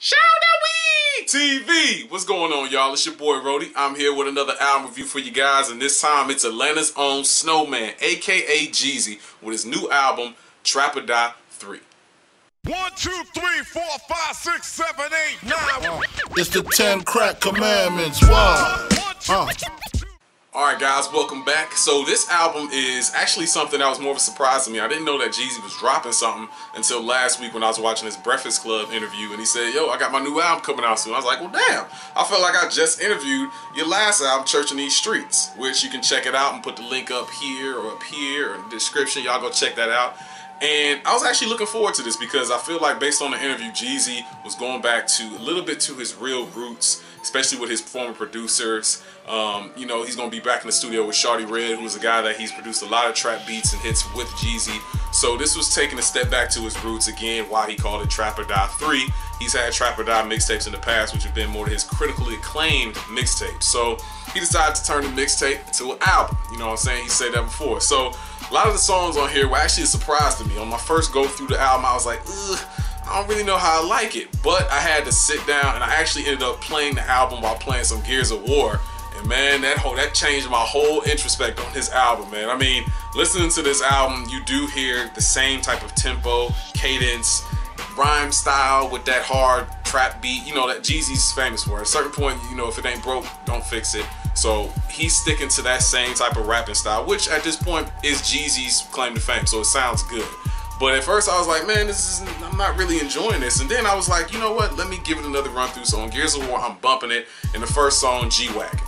Showdawee TV. What's going on, y'all? It's your boy Rody. I'm here with another album review for you guys, and this time it's Atlanta's own Snowman, aka Jeezy, with his new album, Trap or Die 3. One, two, three, four, five, six, seven, eight, nine. It's the Ten Crack Commandments. Why? Uh. Alright guys, welcome back. So this album is actually something that was more of a surprise to me. I didn't know that Jeezy was dropping something until last week when I was watching his Breakfast Club interview and he said, yo, I got my new album coming out soon. I was like, well damn, I felt like I just interviewed your last album, Church in These Streets, which you can check it out and put the link up here or up here in the description. Y'all go check that out. And I was actually looking forward to this because I feel like based on the interview, Jeezy was going back to a little bit to his real roots, especially with his former producers. Um, you know, he's going to be back in the studio with Shawty Red, who's a guy that he's produced a lot of trap beats and hits with Jeezy. So this was taking a step back to his roots again, why he called it Trap or Die 3. He's had Trap or Die mixtapes in the past, which have been more his critically acclaimed mixtapes. So he decided to turn the mixtape into an album. You know what I'm saying? He said that before. So a lot of the songs on here were actually a surprise to me. On my first go through the album, I was like. I don't really know how I like it, but I had to sit down and I actually ended up playing the album while playing some Gears of War. And man, that whole that changed my whole introspect on this album, man. I mean, listening to this album, you do hear the same type of tempo, cadence, rhyme style with that hard trap beat, you know, that Jeezy's famous for. At a certain point, you know, if it ain't broke, don't fix it. So he's sticking to that same type of rapping style, which at this point is Jeezy's claim to fame. So it sounds good. But at first I was like, man, this is I'm not really enjoying this. And then I was like, you know what? Let me give it another run through. So on Gears of War, I'm bumping it. In the first song, G-Wagon.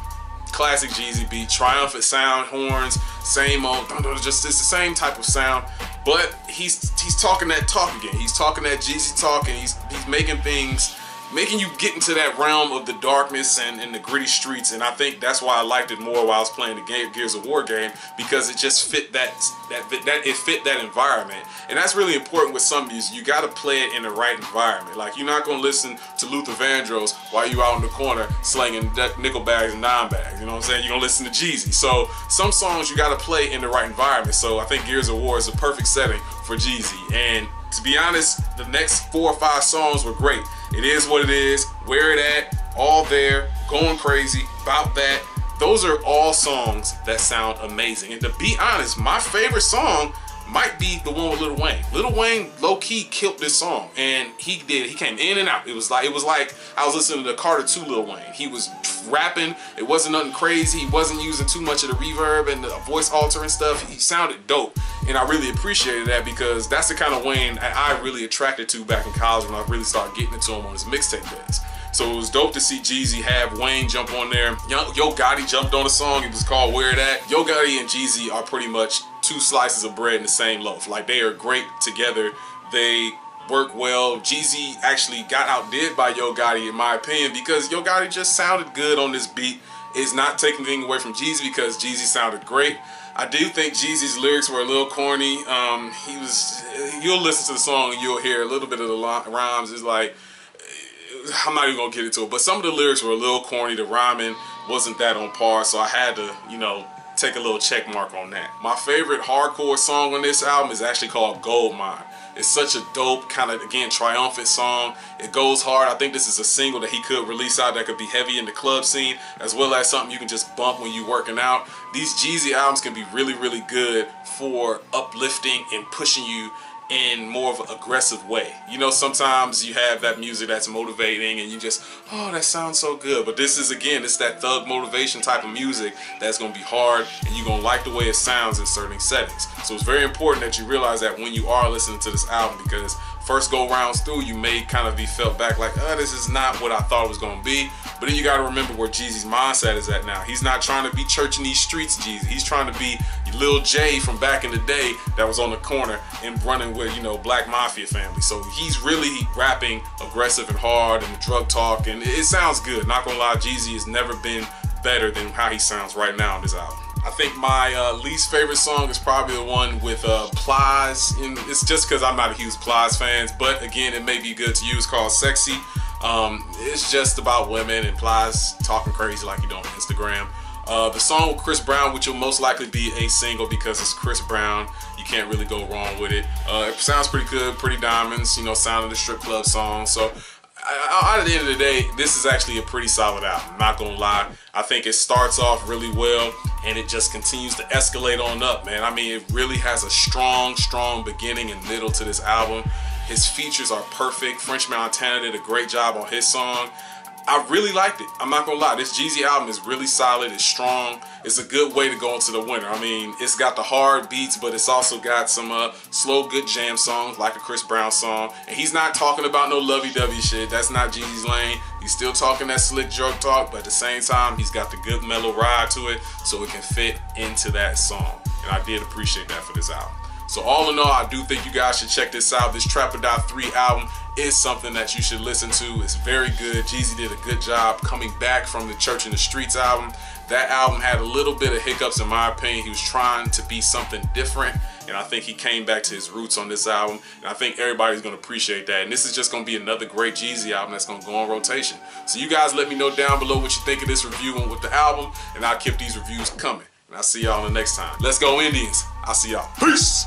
Classic Jeezy beat, triumphant sound, horns, same old, just it's the same type of sound. But he's he's talking that talk again. He's talking that Jeezy talk, and he's he's making things making you get into that realm of the darkness and, the gritty streets. And I think that's why I liked it more while I was playing the game, Gears of War game because it just fit that that that it fit that environment. And that's really important with some music. You got to play it in the right environment. Like you're not gonna listen to Luther Vandross while you out in the corner slinging nickel bags and nine bags. You know what I'm saying? You're gonna listen to Jeezy. So some songs you got to play in the right environment. So I think Gears of War is a perfect setting for Jeezy. And to be honest, the next four or five songs were great. It is what it is, where it at, all there, going crazy, about that. Those are all songs that sound amazing. And to be honest, my favorite song might be the one with Lil Wayne. Lil Wayne low key killed this song, and he did. He came in and out. It was like it was like I was listening to Carter 2 Lil Wayne. He was rapping. It wasn't nothing crazy. He wasn't using too much of the reverb and the voice altering stuff. He sounded dope, and I really appreciated that because that's the kind of Wayne I really attracted to back in college when I really started getting into him on his mixtape days. So it was dope to see Jeezy have Wayne jump on there. Yo Gotti jumped on a song. It was called Where That. Yo Gotti and Jeezy are pretty much two slices of bread in the same loaf. Like they are great together. They work well. Jeezy actually got outdid by Yo Gotti in my opinion because Yo Gotti just sounded good on this beat. It's not taking anything away from Jeezy because Jeezy sounded great. I do think Jeezy's lyrics were a little corny. Um, he was, you'll listen to the song and you'll hear a little bit of the rhymes. It's like, I'm not even gonna get into it, but some of the lyrics were a little corny. The rhyming wasn't that on par, so I had to, you know, take a little check mark on that. My favorite hardcore song on this album is actually called Gold Mine. It's such a dope, kind of, again, triumphant song. It goes hard. I think this is a single that he could release out that could be heavy in the club scene, as well as something you can just bump when you're working out. These Jeezy albums can be really, really good for uplifting and pushing you in more of an aggressive way. You know, sometimes you have that music that's motivating and you just, oh, that sounds so good. But this is, again, it's that thug motivation type of music that's to be hard and you're to like the way it sounds in certain settings. So it's very important that you realize that when you are listening to this album because first go rounds through, you may kind of be felt back like, oh, this is not what I thought it was going to be. But then you got to remember where Jeezy's mindset is at now. He's not trying to be church in these streets, Jeezy. He's trying to be Lil J from back in the day that was on the corner and running with, you know, Black Mafia family. So he's really rapping aggressive and hard and the drug talk. And it sounds good. Not going to lie, Jeezy has never been better than how he sounds right now on this album. I think my uh, least favorite song is probably the one with uh, Plies. And it's just because I'm not a huge Plies fan, but again, it may be good to use. called Sexy. Um, it's just about women and Plies talking crazy like you do on Instagram. Uh, the song with Chris Brown, which will most likely be a single because it's Chris Brown. You can't really go wrong with it. Uh, it sounds pretty good, pretty diamonds, you know, sounding the strip club song. So At the end of the day, this is actually a pretty solid album. Not gonna lie. I think it starts off really well and it just continues to escalate on up, man. I mean, it really has a strong, strong beginning and middle to this album. His features are perfect. French Montana did a great job on his song. I really liked it. I'm not gonna lie. This Jeezy album is really solid. It's strong. It's a good way to go into the winter. I mean, it's got the hard beats, but it's also got some uh, slow, good jam songs like a Chris Brown song. And he's not talking about no lovey-dovey shit. That's not Jeezy's lane. He's still talking that slick jerk talk, but at the same time, he's got the good mellow ride to it, so it can fit into that song. And I did appreciate that for this album. So all in all, I do think you guys should check this out. This Trap or Die 3 album is something that you should listen to. It's very good. Jeezy did a good job coming back from the Church in the Streets album. That album had a little bit of hiccups in my opinion. He was trying to be something different and I think he came back to his roots on this album and I think everybody's going to appreciate that. And this is just going to be another great Jeezy album that's going to go on rotation. So you guys let me know down below what you think of this review and with the album and I'll keep these reviews coming. And I'll see y'all the next time. Let's go Indians. I'll see y'all. Peace!